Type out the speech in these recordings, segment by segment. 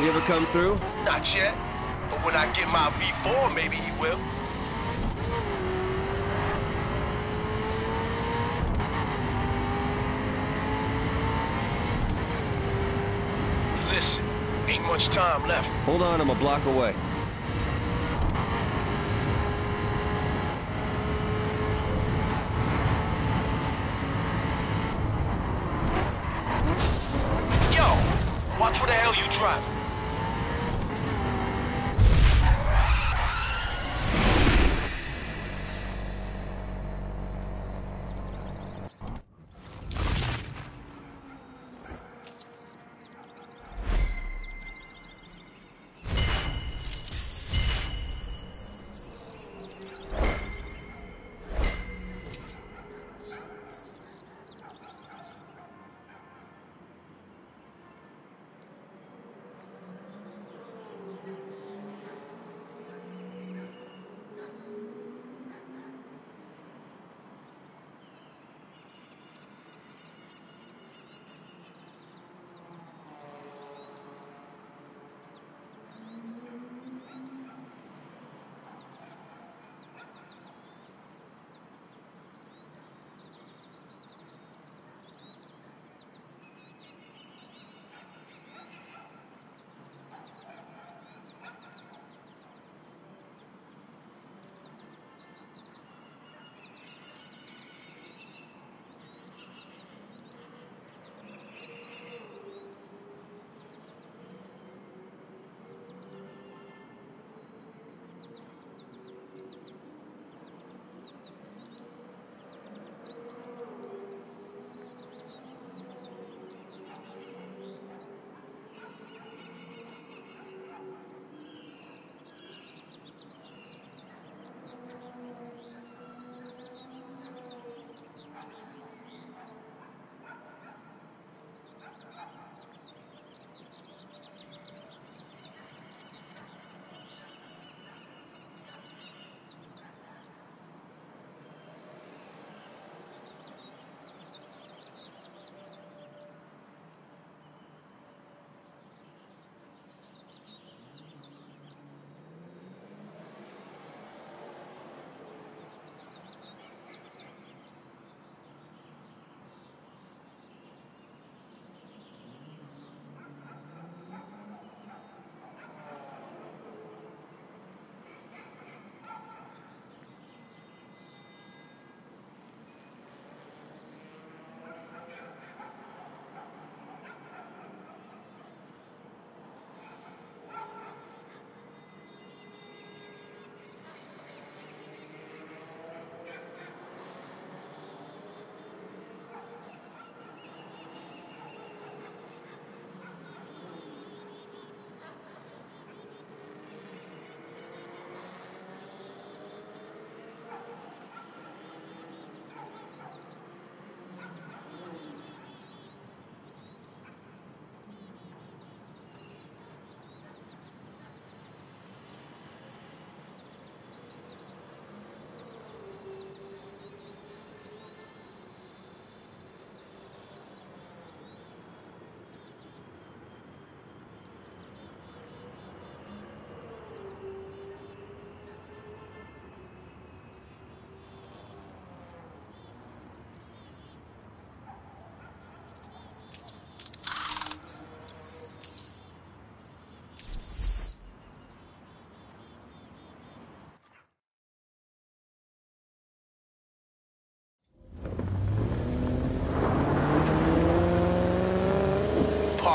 You ever come through? Not yet. But when I get my V4, maybe he will. Listen, ain't much time left. Hold on, I'm a block away. Yo, watch where the hell you driving.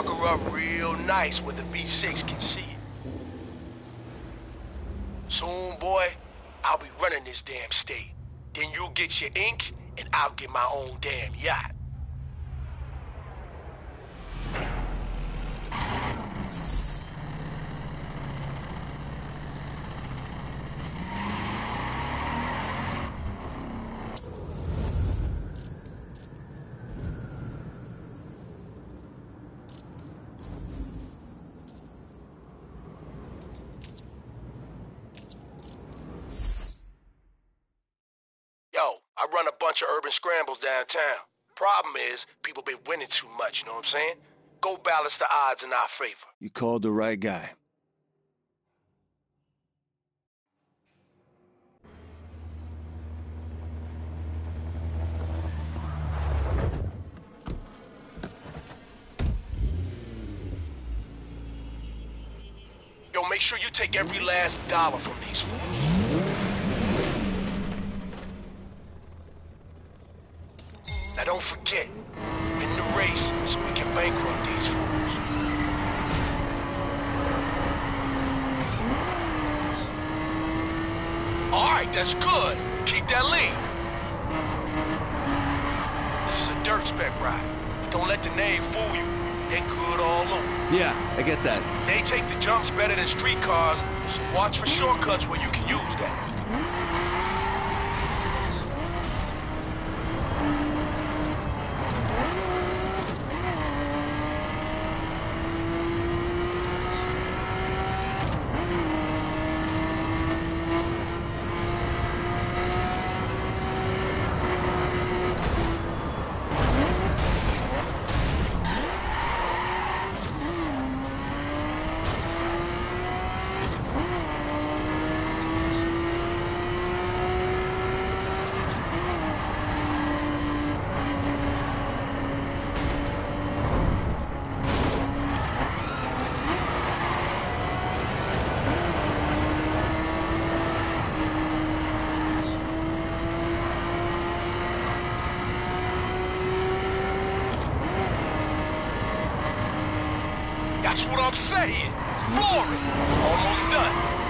Her up real nice where the V6 can see it. Soon, boy, I'll be running this damn state. Then you'll get your ink, and I'll get my own damn yacht. Yo, I run a bunch of urban scrambles downtown. Problem is, people been winning too much, you know what I'm saying? Go balance the odds in our favor. You called the right guy. Yo, make sure you take every last dollar from these fools. Now don't forget, win the race so we can bankrupt these fools. All right, that's good. Keep that lead. This is a dirt spec ride, but don't let the name fool you. They're good all over. Yeah, I get that. They take the jumps better than street cars, so watch for shortcuts where you can use that. That's what I'm saying. Floor. Almost done.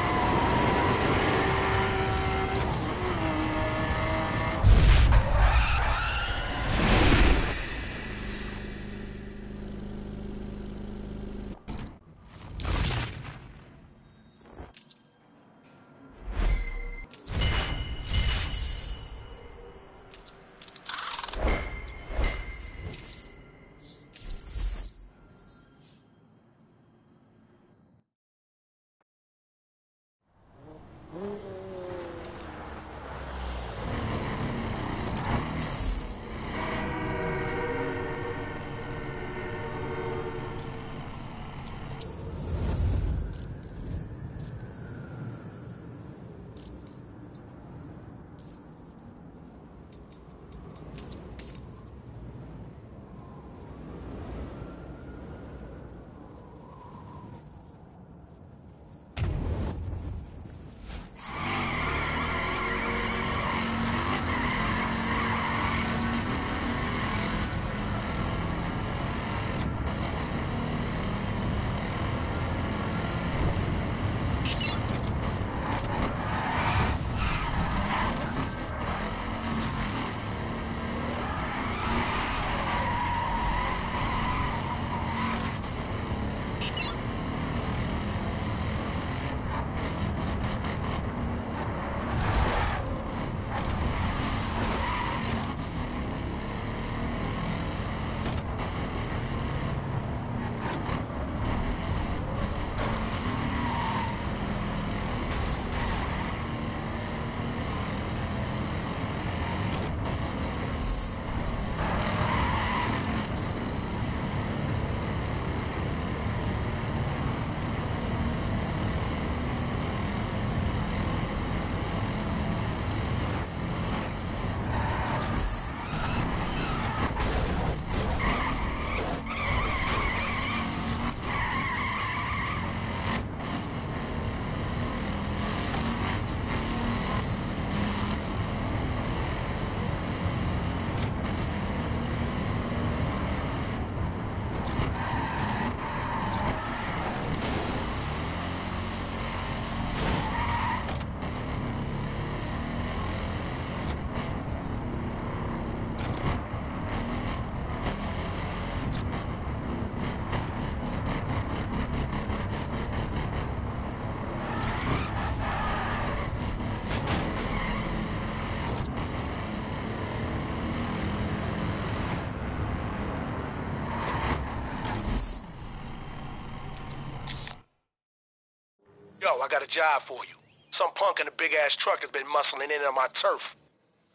go. I got a job for you. Some punk in a big-ass truck has been muscling in on my turf.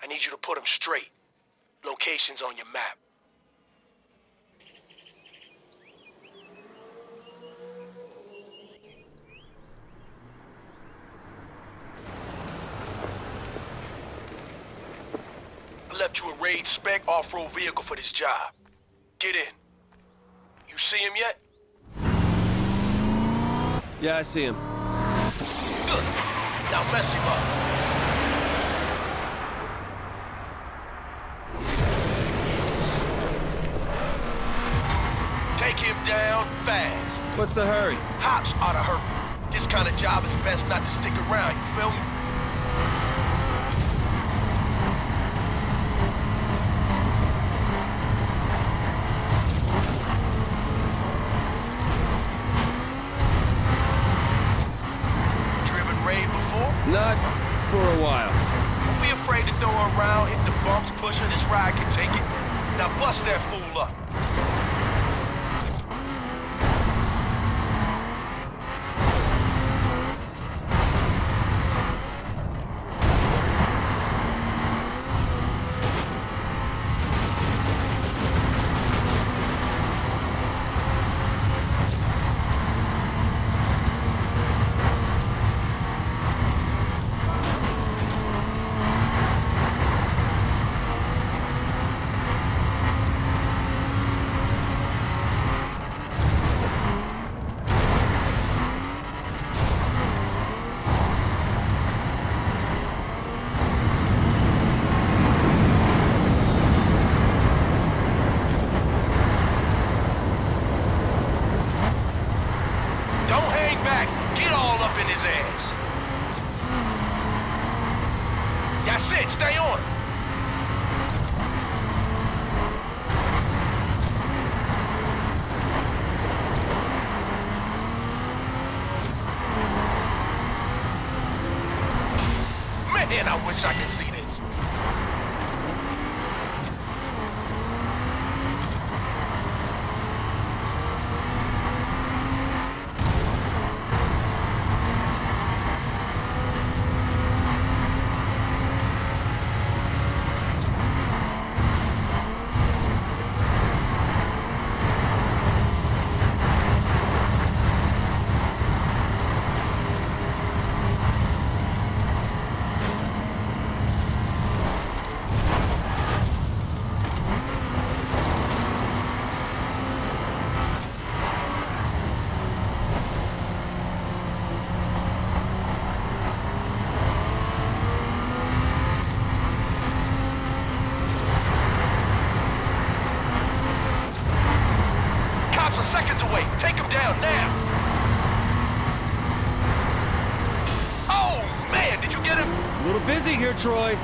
I need you to put him straight. Location's on your map. I left you a raid spec off-road vehicle for this job. Get in. You see him yet? Yeah, I see him. Now mess him up. Take him down fast. What's the hurry? Cops ought to hurry. This kind of job is best not to stick around, you feel me? A while. Don't be afraid to throw her around, hit the bumps, push her. This ride can take it. Now bust that fool up. His ass. That's it. Stay on. Here, Troy.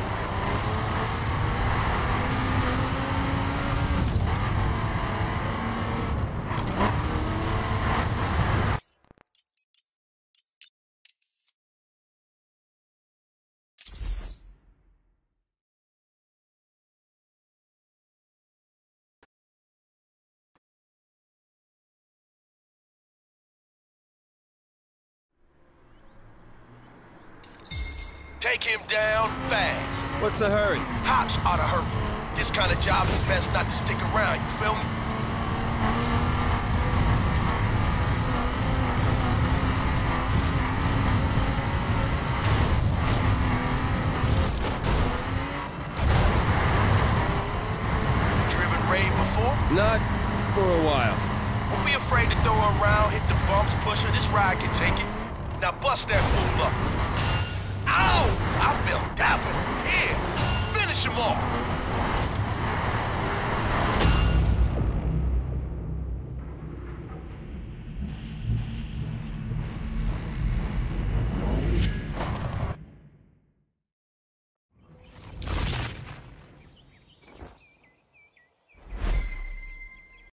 Take him down fast. What's the hurry? Hops ought to hurry. This kind of job is best not to stick around, you feel me? You driven raid before? Not for a while. Don't be afraid to throw her around, hit the bumps, push her. This ride can take it. Now bust that fool up. Ow! I felt that one. Here, finish him off.